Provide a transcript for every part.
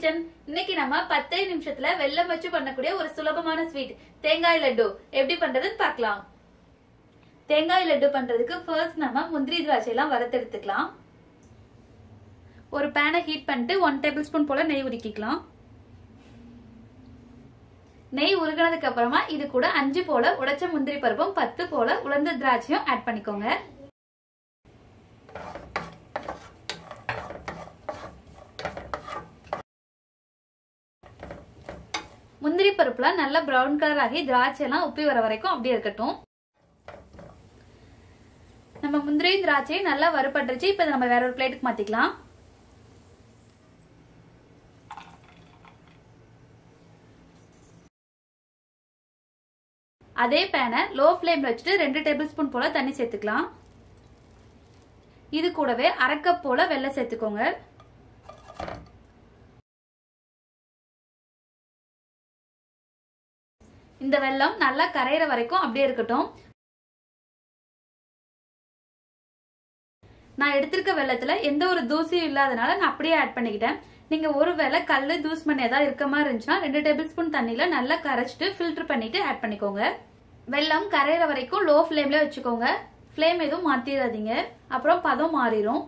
Kitchen இன்னைக்கு நம்ம பத்தே நிமிஷத்துல வெள்ளம் வச்சு பண்ணக்கூடிய ஒரு சுலபமான ஸ்வீட் தேங்காய் லட்டு. எப்படி பண்றதுன்னு பார்க்கலாம். தேங்காய் லட்டு பண்றதுக்கு ஃபர்ஸ்ட் நம்ம முந்திரி திராட்சை எல்லாம் வறுத்தெடுத்துக்கலாம் ஒரு பேனை ஹீட் பண்ணிட்டு ஒன் டேபிள் ஸ்பூன் போல நெய் உருக்கிக்கலாம். நெய் உருகினதுக்கு அப்புறமா இது கூட அஞ்சு போல உடைச்ச முந்திரி பருப்பும் பத்து போல உலர்ந்த திராட்சையும் ஆட் பண்ணிக்கோங்க. முந்திரி பருப்புல நல்லா பிரவுன் கலர் ஆகி திராட்சை எல்லாம் உப்பி வர வரைக்கும் அப்படியே இருக்கட்டும். நம்ம முந்திரியும் திராட்சை நல்லா வறுபட்டுருச்சு. இப்ப நம்ம வேற ஒரு பிளேட்டுக்கு மாத்திக்கலாம். அதே பேனை லோ ஃப்ளேம்ல வச்சுட்டு ரெண்டு டேபிள் ஸ்பூன் போல தண்ணி சேர்த்துக்கலாம். இது கூடவே அரைக்கப் போல வெள்ளை சேர்த்துக்கோங்க. இந்த வெள்ளம் நல்லா கரையிற வரைக்கும் அப்படியே இருக்கட்டும். நான் எடுத்திருக்க வெள்ளத்துல எந்த ஒரு தூசியும் இல்லாதனால நான் அப்படியே ஆட் பண்ணிக்கிட்டேன். நீங்க ஒருவேளை கல்லு தூஸ் பண்ணி ஏதாவது இருக்க மாதிரி இருந்துச்சுன்னா ரெண்டு டேபிள் ஸ்பூன் தண்ணியில நல்லா கரைச்சிட்டு ஃபில்டர் பண்ணிட்டு ஆட் பண்ணிக்கோங்க. வெள்ளம் கரையிற வரைக்கும் லோ ஃப்ளேம்ல வச்சுக்கோங்க. ஃப்ளேம் எதுவும் மாத்திடாதீங்க அப்புறம் பதம் மாறிடும்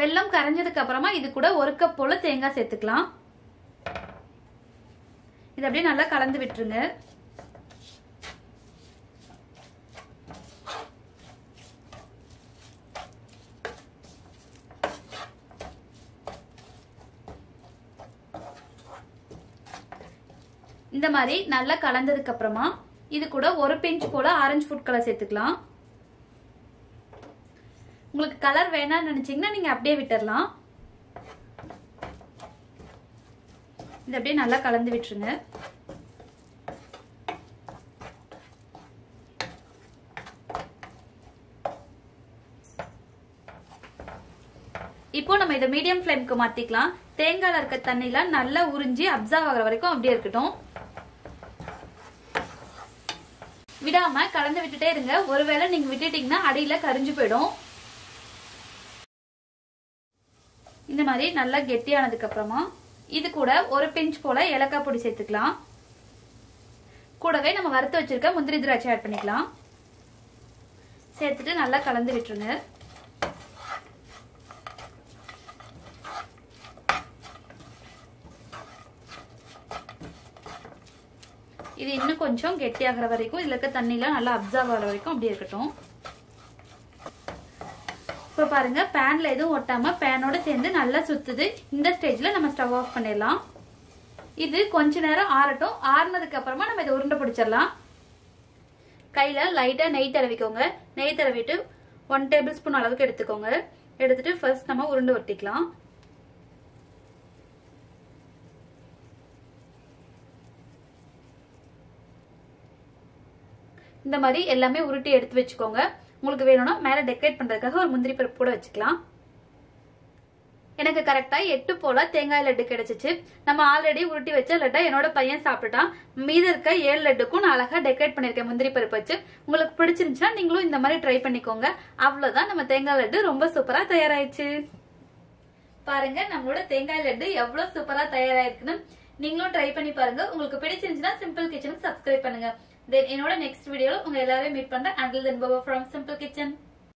வெள்ளம் கரைஞ்சதுக்கு அப்புறமா இது கூட ஒரு கப் போல தேங்காய் சேர்த்துக்கலாம். இது அப்படியே நல்லா கலந்து விட்டுருங்க. இந்த மாதிரி நல்லா கலந்ததுக்கு அப்புறமா இது கூட ஒரு பிஞ்ச் போல ஆரஞ்சு ஃபுட் கலர் சேர்த்துக்கலாம். உங்களுக்கு கலர் வேணாம்னு நினைச்சீங்கன்னா நீங்க அப்படியே விட்டுரலாம் இது அப்படியே நல்லா கலந்து விட்டுருங்க. இப்போ நம்ம இதை மீடியம் ஃப்ளேம்க்கு மாத்திக்கலாம். தேங்காயில் இருக்க தண்ணிலாம் நல்லா உறிஞ்சி அப்சர்வ் ஆகிற வரைக்கும் அப்படியே இருக்கட்டும். விடாம கலந்து விட்டுட்டே இருங்க. ஒருவேளை நீங்க விட்டுட்டீங்கன்னா அடியில கரிஞ்சு போயிடும். இந்த மாதிரி நல்லா கெட்டியானதுக்கு அப்புறமா இது கூட ஒரு பிஞ்ச் போல ஏலக்காய் பொடி சேர்த்துக்கலாம். கூடவே நம்ம வறுத்து வச்சிருக்க முந்திரி திராட்சை ஆட் பண்ணிக்கலாம். சேர்த்துட்டு நல்லா கலந்து விட்டுருங்க. இது இன்னும் கொஞ்சம் கெட்டியாகிற வரைக்கும் இதுல இருக்க தண்ணிலாம் நல்லா அப்சர்வ் ஆகிற வரைக்கும் அப்படியே இருக்கட்டும். இப்போ பாருங்க பேன்ல எதுவும் ஒட்டாம பேனோட சேர்ந்து நல்லா சுத்துது. இந்த ஸ்டேஜ்ல நம்ம ஸ்டவ் ஆஃப் பண்ணிடலாம். இது கொஞ்ச நேரம் ஆறட்டும். ஆறுனதுக்கு அப்புறமா நம்ம இதை உருண்டை பிடிச்சிடலாம். கையில லைட்டா நெய் தடவிக்கோங்க. நெய் தடவிட்டு ஒன் டேபிள் ஸ்பூன் அளவுக்கு எடுத்துக்கோங்க. எடுத்துட்டு ஃபர்ஸ்ட் நம்ம உருண்டை ஒட்டிக்கலாம். இந்த மாதிரி எல்லாமே உருட்டி எடுத்து வச்சுக்கோங்க. உங்களுக்கு வேணும்னா மேல டெக்கரேட் பண்றதுக்காக ஒரு முந்திரி பருப்பு கூட வச்சுக்கலாம். எனக்கு கரெக்டா எட்டு போல தேங்காய் லட்டு கிடைச்சிச்சு. நம்ம ஆல்ரெடி உருட்டி வச்ச லட்டை என்னோட பையன் சாப்பிட்டுட்டான். மீதி இருக்க ஏழு லட்டுக்கும் நான் அழகா டெக்கரேட் பண்ணிருக்கேன் முந்திரி பருப்பு வச்சு. உங்களுக்கு பிடிச்சிருந்துச்சுன்னா நீங்களும் இந்த மாதிரி ட்ரை பண்ணிக்கோங்க. அவ்வளவுதான் நம்ம தேங்காய் லட்டு ரொம்ப சூப்பரா தயாராயிடுச்சு. பாருங்க நம்மளோட தேங்காய் லட்டு எவ்வளவு சூப்பரா தயாராயிருக்குன்னு. நீங்களும் ட்ரை பண்ணி பாருங்க. உங்களுக்கு பிடிச்சிருந்துச்சுன்னா சிம்பிள் கிச்சனுக்கு சப்ஸ்கிரைப் பண்ணுங்க. தென் என்னோட நெக்ஸ்ட் வீடியோவில் உங்க எல்லாரையும் மீட் பண்றேன். Until then Baba from simple kitchen